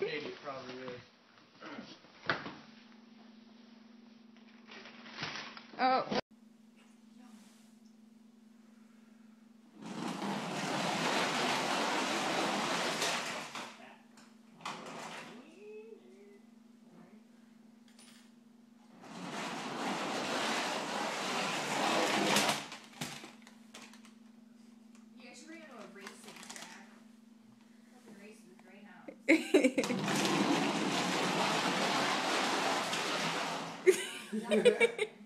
Maybe probably is. oh. Yeah.